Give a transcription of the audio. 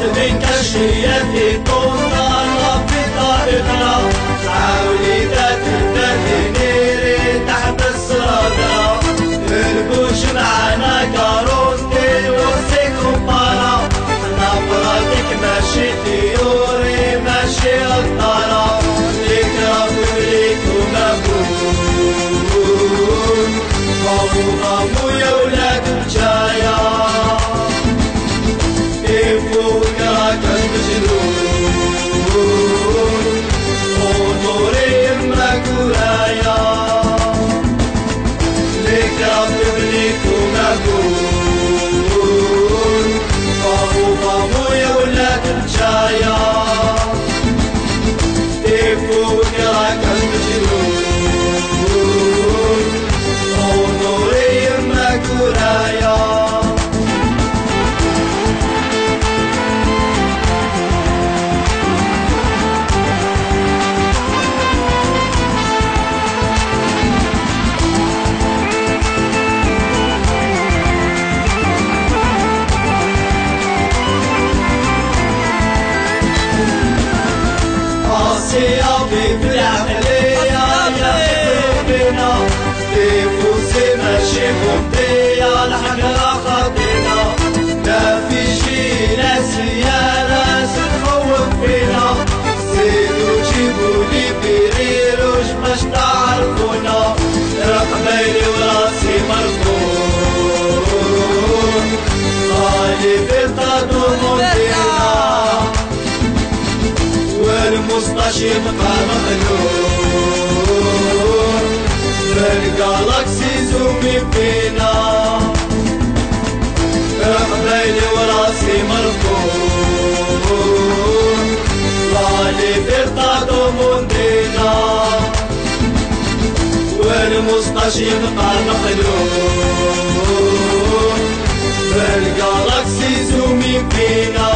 Ademin kaşiyeti bu يا بيبي العقلية يا بينا في فوسي ماشي الحقنا والمستشفى يبقى مخلوق بالجالاكسي زومي قبيلي وراسي في زومي فينا